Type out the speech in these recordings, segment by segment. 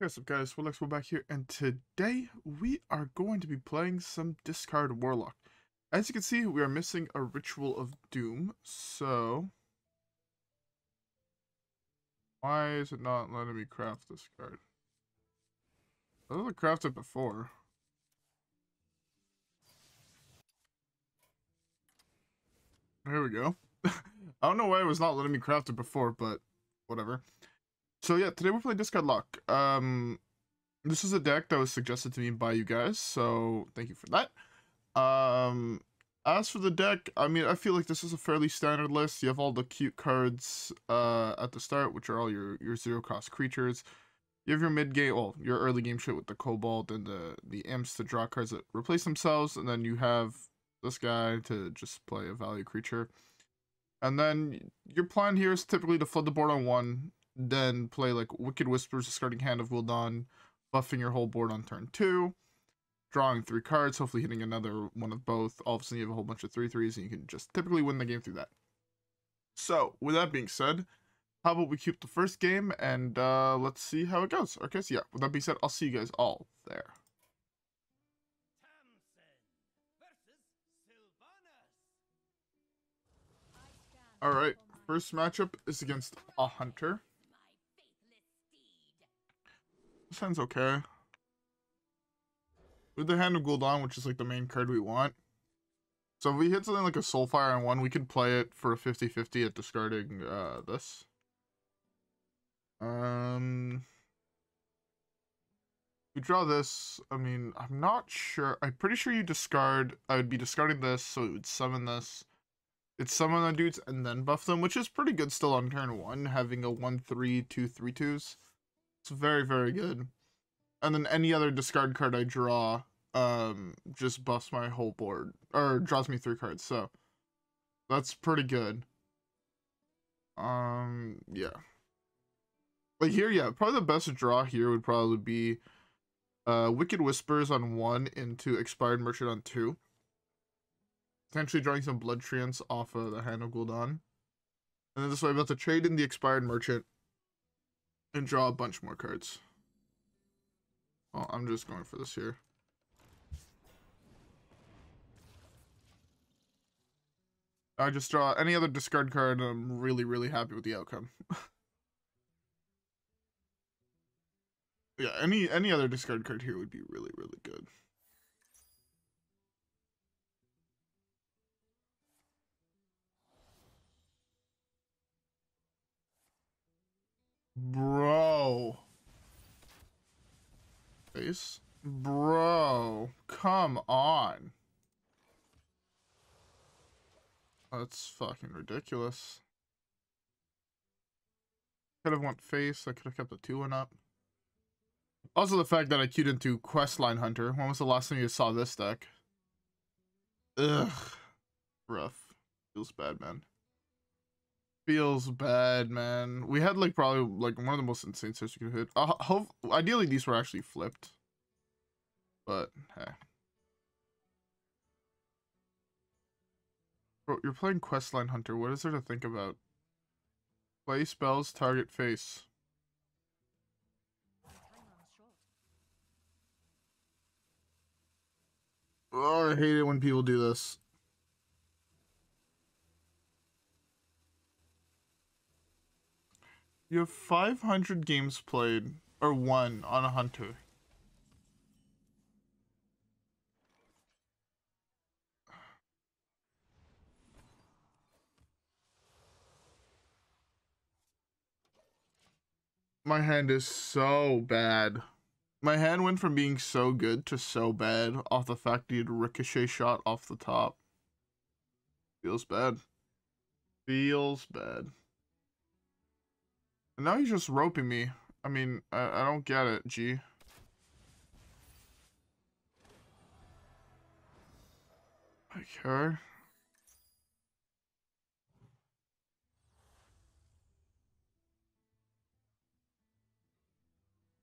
What's up guys, WhirlXbow, we're back here, and today we are going to be playing some Discard Warlock. As you can see, we are missing a Ritual of Doom, so... Why is it not letting me craft this card? I thought I crafted before. Here we go. I don't know why it was not letting me craft it before, but whatever. So yeah, today we're playing Discard Lock. Um, this is a deck that was suggested to me by you guys, so thank you for that. Um, as for the deck, I mean, I feel like this is a fairly standard list. You have all the cute cards uh, at the start, which are all your, your zero cost creatures. You have your mid game, well, your early game shit with the Kobold and the, the imps to draw cards that replace themselves, and then you have this guy to just play a value creature. And then your plan here is typically to flood the board on one, then play like Wicked Whispers, discarding Hand of Gul'dan, buffing your whole board on turn two, drawing three cards, hopefully hitting another one of both. All of a sudden, you have a whole bunch of three threes, and you can just typically win the game through that. So, with that being said, how about we keep the first game and uh, let's see how it goes. Okay, so yeah, with that being said, I'll see you guys all there. Alright, first matchup is against a Hunter. Sounds okay. With the Hand of Gul'dan, which is like the main card we want. So if we hit something like a Soulfire on one, we can play it for a 50-50 at discarding uh, this. Um, we draw this. I mean, I'm not sure. I'm pretty sure you discard. I would be discarding this, so it would summon this. It's summon the dudes and then buff them, which is pretty good still on turn one, having a 1-3, 2-3 twos. It's very, very good. And then any other discard card I draw um just buffs my whole board or draws me three cards. So that's pretty good. Um yeah. Like here, yeah, probably the best draw here would probably be uh Wicked Whispers on one into Expired Merchant on two. Potentially drawing some Blood Treants off of the Hand of Gul'dan. And then this way I'm about to trade in the Expired Merchant and draw a bunch more cards. Well, I'm just going for this here. I just draw any other discard card and I'm really, really happy with the outcome. yeah, any any other discard card here would be really, really good. Bro. Bro. Come on. That's fucking ridiculous. Could have went face. I could have kept the 2 one up. Also the fact that I queued into Questline Hunter. When was the last time you saw this deck? Ugh. Rough. Feels bad, man feels bad, man. We had like probably like one of the most insane sets you could hit. Uh, hope ideally these were actually flipped, but hey. Bro, you're playing Questline Hunter. What is there to think about? Play spells, target face. Oh, I hate it when people do this. You have 500 games played, or one, on a hunter. My hand is so bad. My hand went from being so good to so bad off the fact he had ricochet shot off the top. Feels bad. Feels bad. And now he's just roping me. I mean, I, I don't get it, G. Okay.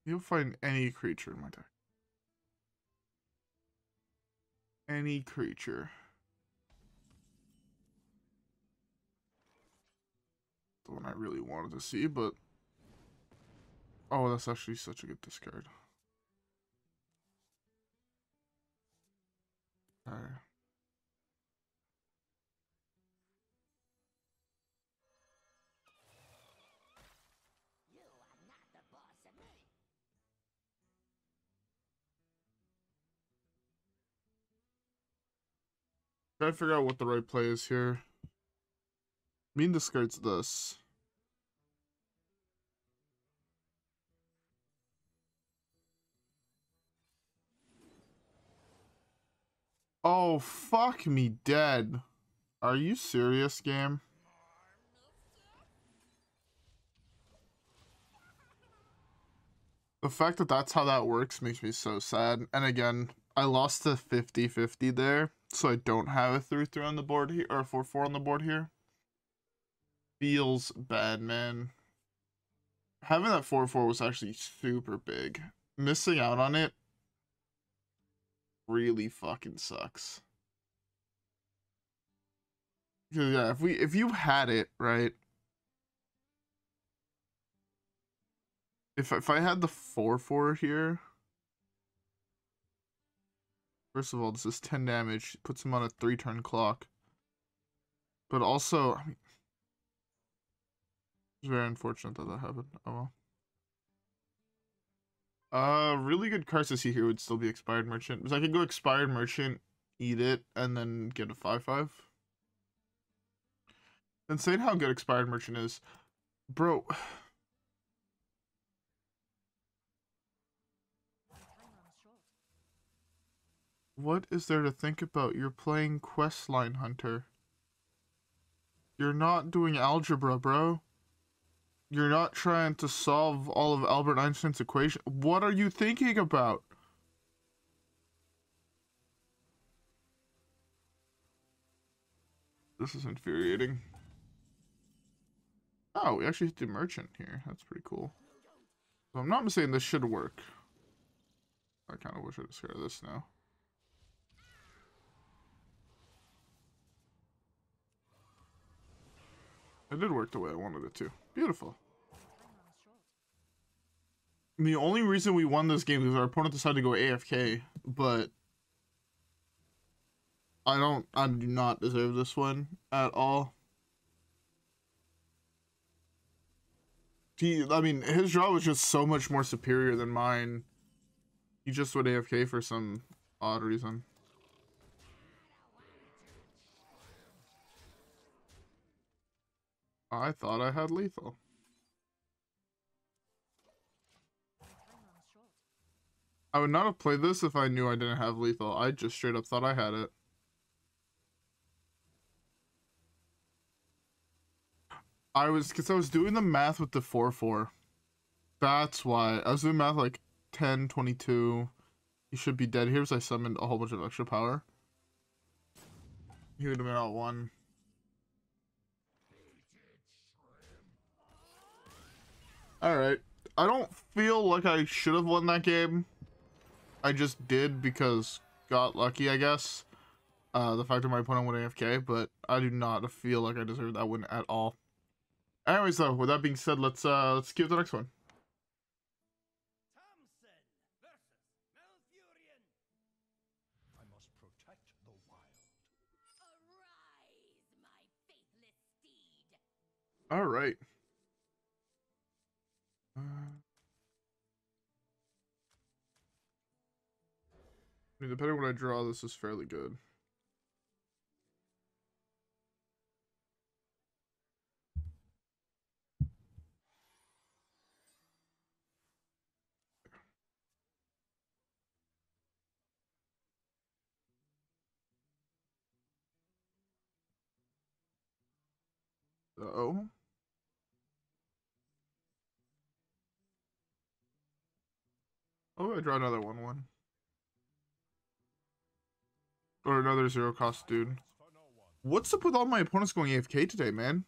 You'll find any creature in my deck. Any creature. The one I really wanted to see, but Oh, that's actually such a good discard. Alright. Trying to figure out what the right play is here. Mean discards this. Oh, fuck me dead. Are you serious, game? The fact that that's how that works makes me so sad. And again, I lost to 50-50 there, so I don't have a 3-3 on the board here, or a 4-4 on the board here. Feels bad, man. Having that 4-4 was actually super big. Missing out on it really fucking sucks. Because yeah, if we if you had it right, if if I had the four four here, first of all, this is ten damage. Puts him on a three turn clock. But also, I mean, it's very unfortunate that that happened. Oh well. Uh, really good see here would still be Expired Merchant. Because I could go Expired Merchant, eat it, and then get a 5-5. Insane how good Expired Merchant is. Bro. What is there to think about? You're playing Questline Hunter. You're not doing algebra, bro. You're not trying to solve all of Albert Einstein's equation. What are you thinking about? This is infuriating. Oh, we actually hit the merchant here. That's pretty cool. So I'm not saying this should work. I kind of wish I would discard this now. It did work the way I wanted it to. Beautiful. The only reason we won this game is our opponent decided to go AFK, but I don't, I do not deserve this one at all. He, I mean, his draw was just so much more superior than mine. He just went AFK for some odd reason. I thought I had lethal. I would not have played this if I knew I didn't have lethal. I just straight up thought I had it. I was, because I was doing the math with the 4-4. That's why. I was doing math like 10, 22. He should be dead here because I summoned a whole bunch of extra power. He would have been out one. Alright. I don't feel like I should have won that game. I just did because got lucky, I guess. Uh, the fact that my opponent went AFK, but I do not feel like I deserve that win at all. Anyways, though, with that being said, let's uh let's give the next one. All right. Mean, depending on what I draw, this is fairly good. Uh-oh. Oh, I draw another one one. Or another zero cost dude. What's up with all my opponents going AFK today, man?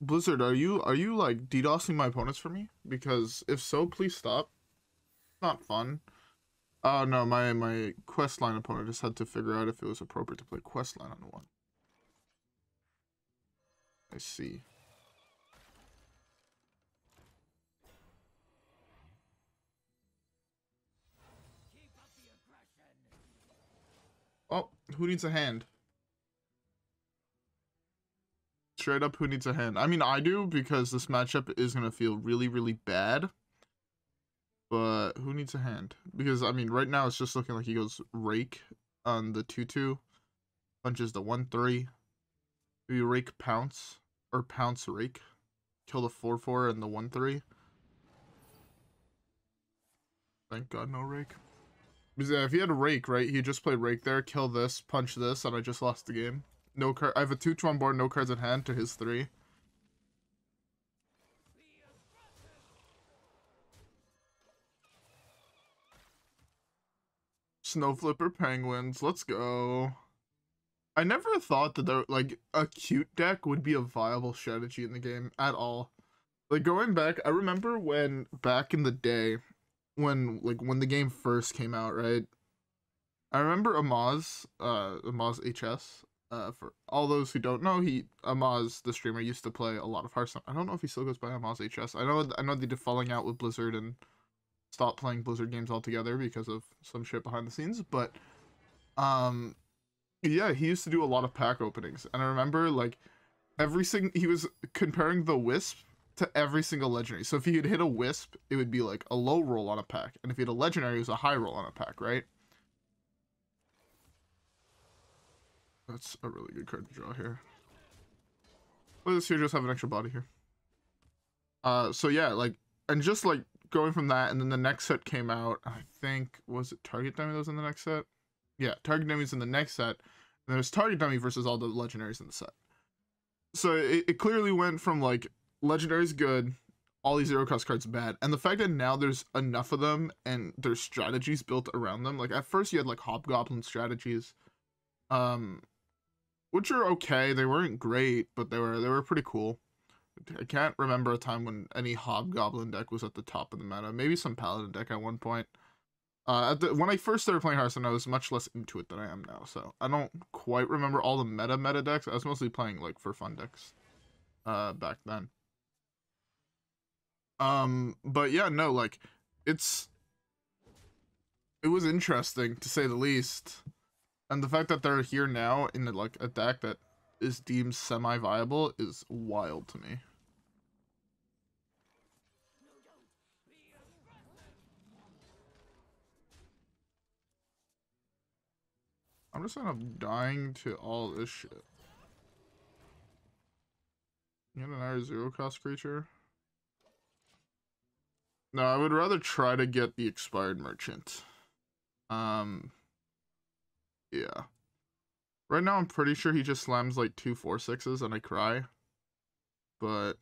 Blizzard, are you are you like DDoSing my opponents for me? Because if so, please stop. Not fun. Oh no, my my questline opponent just had to figure out if it was appropriate to play questline on one. I see. Who needs a hand? Straight up, who needs a hand? I mean, I do because this matchup is going to feel really, really bad. But who needs a hand? Because, I mean, right now it's just looking like he goes Rake on the 2-2. Punches the 1-3. Maybe Rake Pounce. Or Pounce Rake. Kill the 4-4 and the 1-3. Thank God no Rake. Because if he had Rake, right, he just played Rake there, kill this, punch this, and I just lost the game. No card. I have a 2-2 on board, no cards in hand to his 3. Snowflipper Penguins, let's go. I never thought that there, like a cute deck would be a viable strategy in the game at all. Like going back, I remember when back in the day, when like when the game first came out, right? I remember Amaz, uh, Amaz HS. Uh, for all those who don't know, he Amaz, the streamer, used to play a lot of Hearthstone. I don't know if he still goes by Amaz HS. I know, I know they did falling out with Blizzard and stopped playing Blizzard games altogether because of some shit behind the scenes. But, um, yeah, he used to do a lot of pack openings, and I remember like every single he was comparing the Wisp to every single legendary. So if he had hit a Wisp, it would be like a low roll on a pack, and if he had a legendary, it was a high roll on a pack, right? That's a really good card to draw here. Let's here just have an extra body here. Uh, so yeah, like, and just like going from that, and then the next set came out. I think was it Target Dummy that was in the next set? Yeah, Target Dummy's in the next set. And there's Target Dummy versus all the legendaries in the set. So it, it clearly went from like legendaries good, all these zero cost cards bad, and the fact that now there's enough of them and there's strategies built around them. Like at first you had like Hobgoblin strategies, um, which are okay. They weren't great, but they were they were pretty cool. I can't remember a time when any Hobgoblin deck was at the top of the meta. Maybe some Paladin deck at one point. Uh, the, when I first started playing Hearthstone, I was much less into it than I am now, so I don't quite remember all the meta meta decks. I was mostly playing like for fun decks, uh, back then. Um, but yeah, no, like it's it was interesting to say the least, and the fact that they're here now in like a deck that is deemed semi-viable is wild to me. I'm just kind of dying to all this shit. You got another zero cost creature? No, I would rather try to get the expired merchant. Um, yeah. Right now, I'm pretty sure he just slams like two four sixes and I cry. But,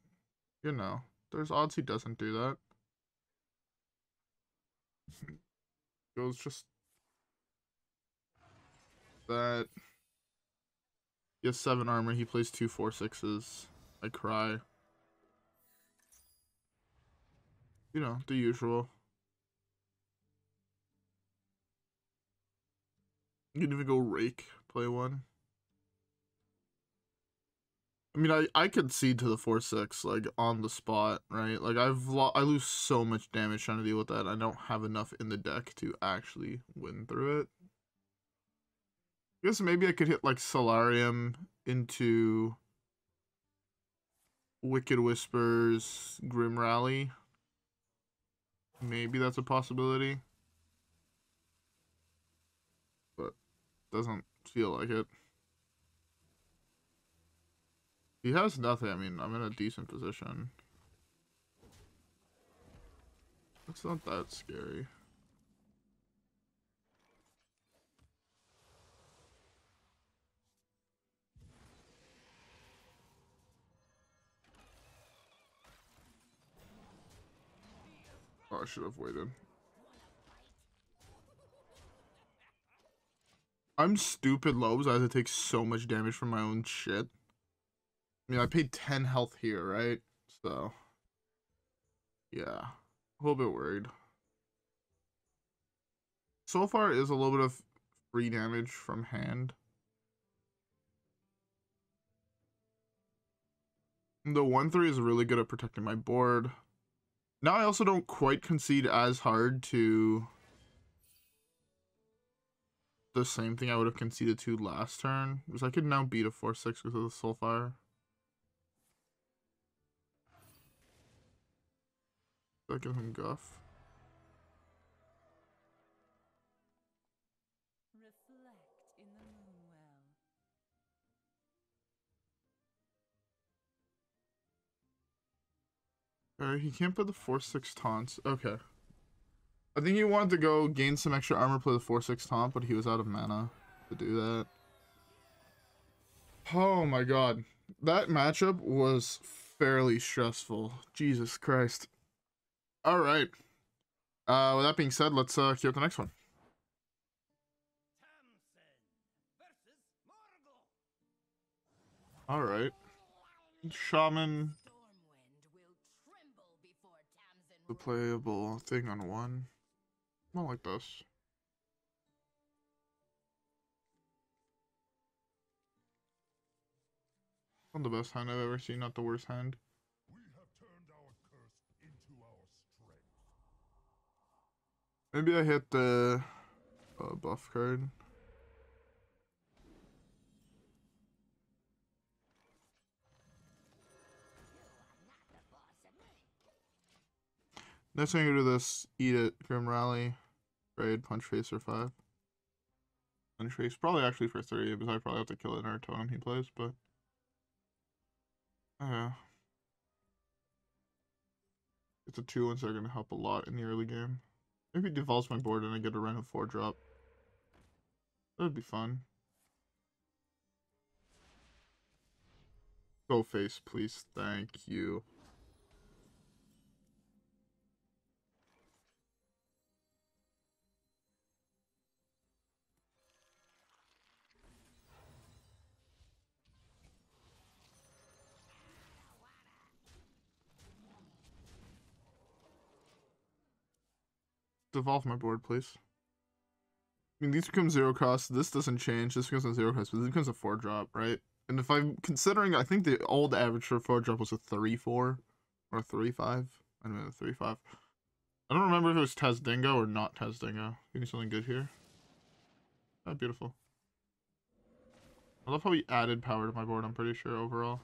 you know, there's odds he doesn't do that. Goes just that. He has seven armor. He plays two four sixes. I cry. You know, the usual. You can even go rake, play one. I mean, I, I concede to the 4-6, like, on the spot, right? Like, I've I lose so much damage trying to deal with that. I don't have enough in the deck to actually win through it. I guess maybe I could hit, like, Soularium into Wicked Whispers, Grim Rally. Maybe that's a possibility. But doesn't feel like it. He has nothing. I mean, I'm in a decent position. It's not that scary. I should have waited. I'm stupid lobes. I have to take so much damage from my own shit. I mean, I paid 10 health here, right? So, yeah. A little bit worried. So far is a little bit of free damage from hand. The 1-3 is really good at protecting my board. Now I also don't quite concede as hard to the same thing I would have conceded to last turn. Because I could now beat a 4-6 because of the Soulfire. That give him guff. Alright, he can't put the 4-6 taunts. Okay. I think he wanted to go gain some extra armor, play the 4-6 taunt, but he was out of mana to do that. Oh my god. That matchup was fairly stressful. Jesus Christ. Alright. Uh, with that being said, let's uh, queue up the next one. Alright. Shaman, the playable thing on one. Not like this. Not the best hand I've ever seen, not the worst hand. We have turned our curse into our strength. Maybe I hit the uh, buff card. Next thing I do this, eat it, Grim Rally, Raid, Punch Face or 5. Punch Face, probably actually for 3, because I probably have to kill it in our totem he plays, but... Oh yeah. It's a 2 ones that are going to help a lot in the early game. Maybe devolves my board and I get a random 4 drop. That would be fun. Go face, please. Thank you. Devolve my board, please. I mean, these become zero cost. This doesn't change. This becomes a zero cost, but this becomes a four drop, right? And if I'm considering, I think the old average for four drop was a three four or three five. I mean, a three five. I don't remember if it was Taz Dingo or not Taz Dingo. Give me something good here. Oh, beautiful. I love how he added power to my board. I'm pretty sure overall.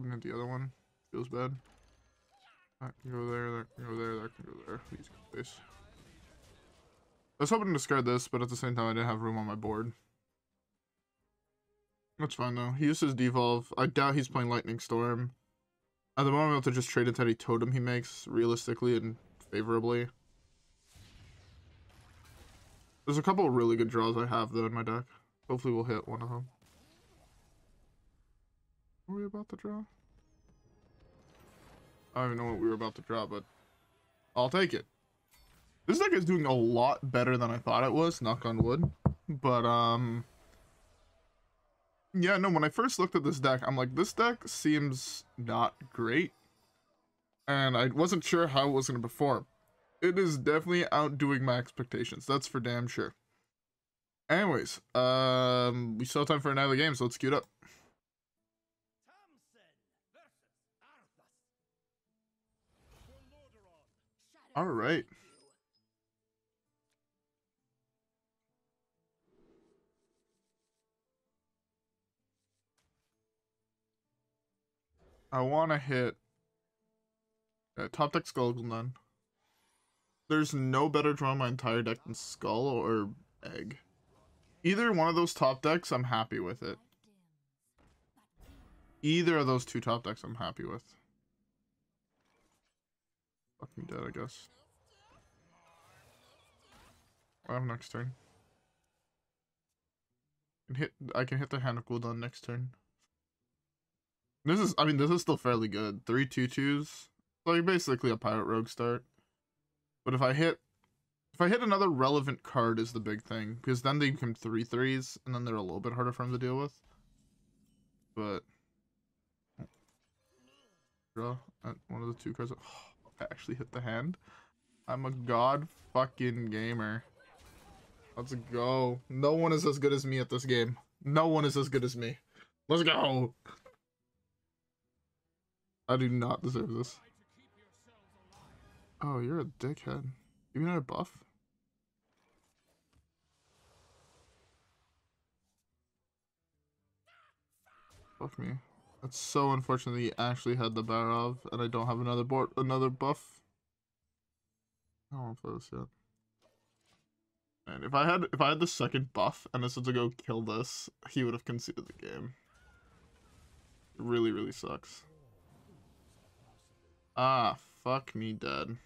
Open at the other one. Feels bad. That can go there, that can go there, that can go there. Please go face. I was hoping to discard this, but at the same time I didn't have room on my board. That's fine though. He uses devolve. I doubt he's playing Lightning Storm. At the moment, I'm about to just trade into any totem he makes, realistically and favorably. There's a couple of really good draws I have though in my deck. Hopefully we'll hit one of them. What were we about to draw? I don't even know what we were about to draw, but I'll take it. This deck is doing a lot better than I thought it was, knock on wood. But, um... Yeah, no, when I first looked at this deck, I'm like, this deck seems not great. And I wasn't sure how it was going to perform. It is definitely outdoing my expectations, that's for damn sure. Anyways, um, we still have time for another game, so let's queue it up. Shadow Alright. I want to hit uh, top deck Skull Glen. There's no better draw in my entire deck than Skull or Egg. Either one of those top decks, I'm happy with it. Either of those two top decks, I'm happy with. Fucking dead, I guess. I have next turn. Can hit. I can hit the hand of Gul'dan next turn. This is, I mean, this is still fairly good. Three two twos, like basically a pirate rogue start. But if I hit, if I hit another relevant card is the big thing because then they become three threes and then they're a little bit harder for him to deal with. But draw at one of the two cards. Oh, Actually hit the hand. I'm a god fucking gamer. Let's go. No one is as good as me at this game. No one is as good as me. Let's go. I do not deserve this. Oh, you're a dickhead. You mean a buff? Fuck me. That's so unfortunate that he actually had the Barov and I don't have another board another buff. I don't want to play this yet. And if I had if I had the second buff and this was to go kill this, he would have conceded the game. It really, really sucks. Ah, fuck me dead.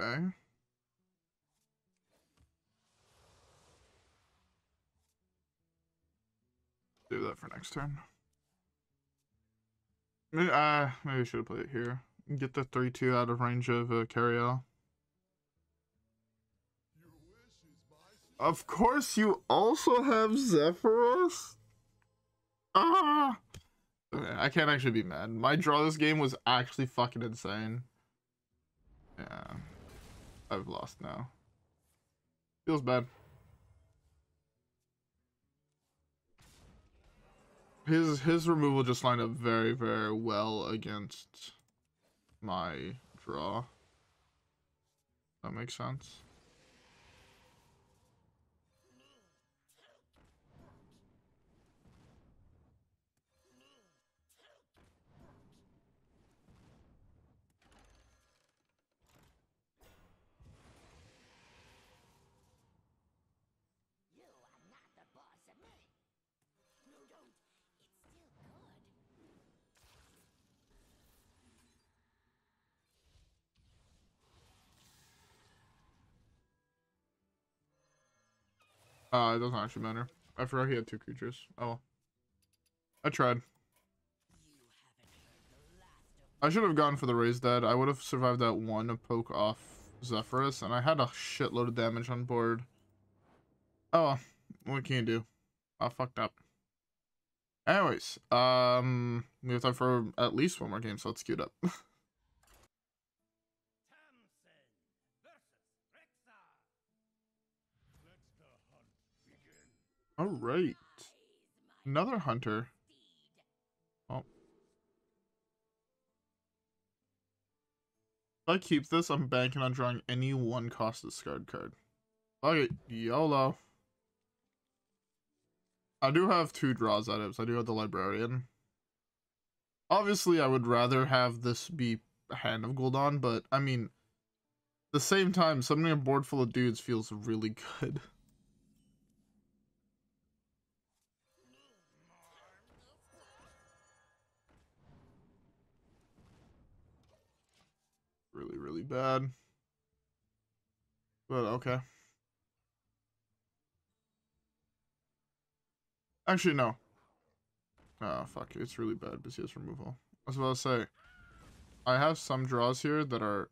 Okay. Do that for next turn. Maybe, uh, maybe I should have played it here. Get the 3-2 out of range of uh. Of course, you also have Zephrys? Ah! Okay, I can't actually be mad. My draw this game was actually fucking insane. Yeah. I've lost now. Feels bad. His his removal just lined up very, very well against my draw. That makes sense. You are not the boss of me. No, don't. It's still good. Uh, it doesn't actually matter. I forgot he had two creatures. Oh. I tried. I should have gone for the raised dead. I would have survived that one poke off Zephrys, and I had a shitload of damage on board. Oh, what can you do? I fucked up. Anyways, um, we have time for at least one more game, so let's queue it up. All right, another hunter. Oh. If I keep this, I'm banking on drawing any one cost discard card. Okay, YOLO. I do have two draws items. I do have the librarian. Obviously, I would rather have this be hand of Gul'dan, but I mean, at the same time, summoning a board full of dudes feels really good. Really, bad. But okay. Actually, no. Oh, fuck. It's really bad, Basius removal. I was about to say, I have some draws here that are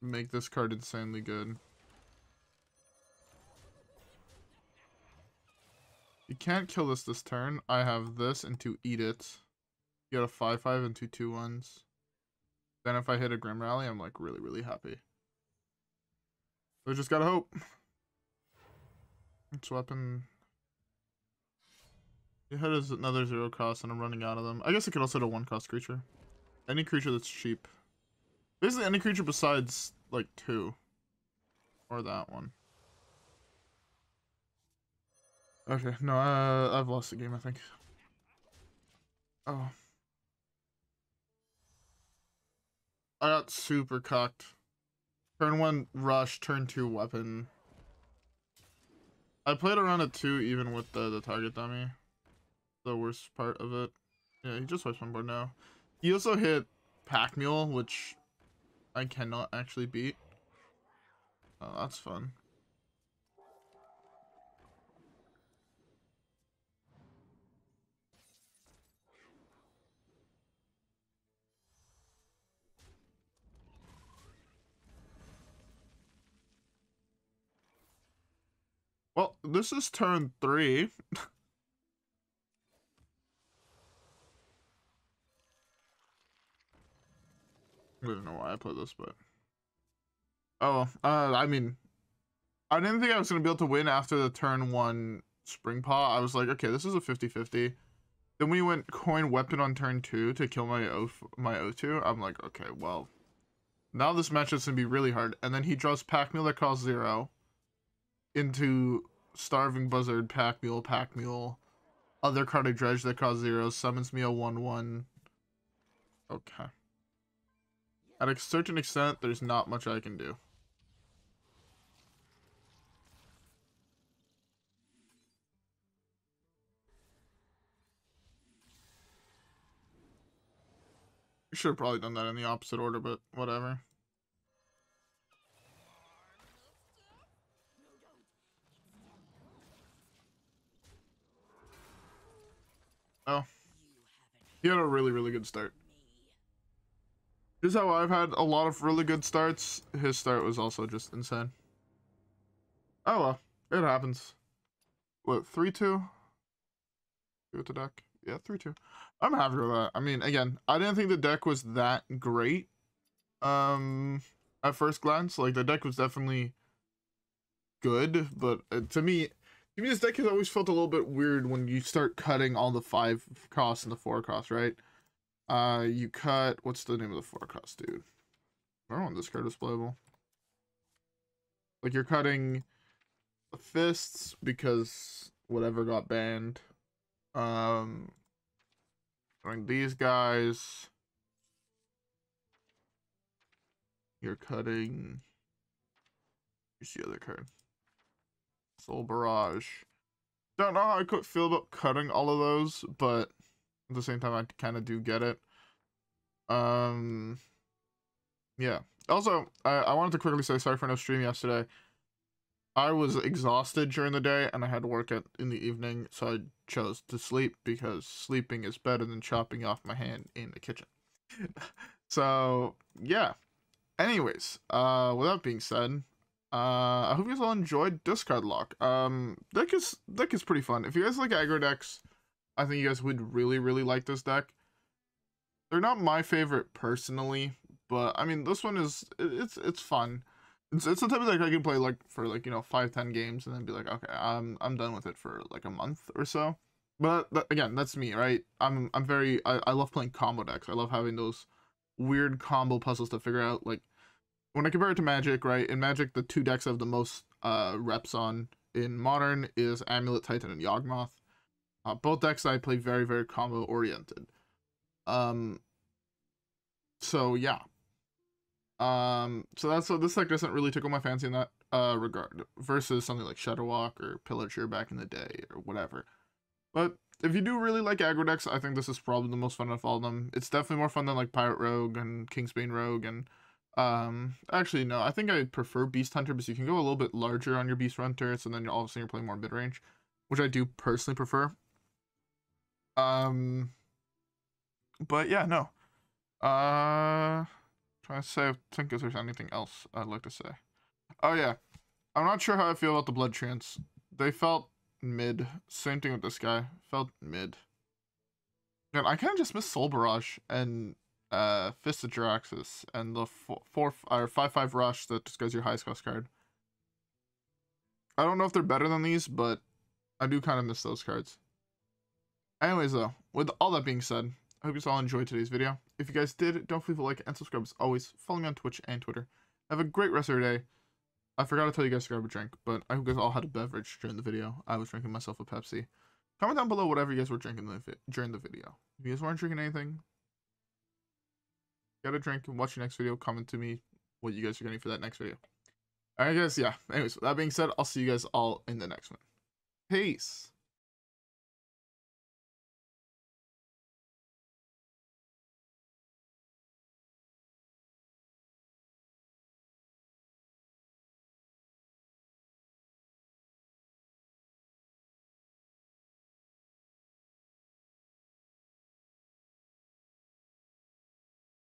make this card insanely good. You can't kill this this turn. I have this and eat it. You got a 5-5 and two 2-1s. Then if I hit a Grim Rally, I'm like really, really happy. So just gotta hope. Its weapon. It has another zero cost and I'm running out of them. I guess it could also do a one cost creature. Any creature that's cheap. Basically any creature besides like two. Or that one. Okay, no, uh, I've lost the game, I think. Oh. I got super cocked. Turn one rush, turn two weapon. I played around at two even with the, the target dummy. The worst part of it. Yeah, he just swipes my board now. He also hit Pack Mule, which I cannot actually beat. Oh, that's fun. Well, this is turn three. I don't know why I played this, but oh, uh, I mean, I didn't think I was gonna be able to win after the turn one Springpaw. I was like, okay, this is a 50-50. Then we went coin weapon on turn two to kill my O my O2. I'm like, okay, well, now this match is gonna be really hard. And then he draws pack that costs zero into starving buzzard, pack mule, pack mule, other card I dredge that costs zero, summons me a one one. Okay. At a certain extent, there's not much I can do. Should have probably done that in the opposite order, but whatever. Oh. He had a really, really good start. Is how I've had a lot of really good starts. His start was also just insane. Oh well, it happens. What, 3-2? With the deck? Yeah, 3-2. I'm happy with that. I mean, again, I didn't think the deck was that great. Um, at first glance, like the deck was definitely good, but uh, to me, to me, this deck has always felt a little bit weird when you start cutting all the five costs and the four costs, right? Uh, you cut. What's the name of the four cost, dude? I don't want this card is playable. Like you're cutting the fists because whatever got banned. Um, cutting these guys. You're cutting. Here's the other card. Soul Barrage. Don't know how I could feel about cutting all of those, but at the same time, I kind of do get it. Um, yeah. Also, I, I wanted to quickly say sorry for no stream yesterday. I was exhausted during the day and I had to work at in the evening, so I chose to sleep because sleeping is better than chopping off my hand in the kitchen. so yeah. Anyways, uh, with that being said, uh, I hope you guys all enjoyed discard lock. Um, deck is deck is pretty fun. If you guys like aggro decks, I think you guys would really really like this deck. They're not my favorite personally, but I mean this one is it's it's fun. It's it's the type of deck I can play like for like you know five ten games and then be like okay I'm I'm done with it for like a month or so. But that, again, that's me, right? I'm I'm very I, I love playing combo decks. I love having those weird combo puzzles to figure out. Like when I compare it to Magic, right? In Magic, the two decks have the most uh reps on in Modern is Amulet Titan and Yawgmoth. Uh, both decks I play very very combo oriented. Um. So yeah. Um. So that's so this deck doesn't really tickle my fancy in that uh regard versus something like Shudderwock or Pillager back in the day or whatever. But if you do really like aggro decks, I think this is probably the most fun of all of them. It's definitely more fun than like Pirate Rogue and Kingsbane Rogue and um actually no, I think I prefer Beast Hunter because you can go a little bit larger on your Beast Hunter, so then all of a sudden you're playing more mid range, which I do personally prefer. Um but yeah, no. Uh trying to say I think if there's anything else I'd like to say. Oh yeah. I'm not sure how I feel about the Blood Treants. They felt mid. Same thing with this guy. Felt mid. And I kind of just miss Soul Barrage and uh, Fist of Jaraxxus and the four, four or five five rush that just goes your highest cost card. I don't know if they're better than these, but I do kind of miss those cards. Anyways, though, with all that being said, I hope you all enjoyed today's video. If you guys did, don't forget to like and subscribe as always. Follow me on Twitch and Twitter. Have a great rest of your day. I forgot to tell you guys to grab a drink, but I hope you guys all had a beverage during the video. I was drinking myself a Pepsi. Comment down below whatever you guys were drinking during the video. If you guys weren't drinking anything, get a drink and watch your next video. Comment to me what you guys are getting for that next video. Alright guys, yeah. Anyways, that being said, I'll see you guys all in the next one. Peace.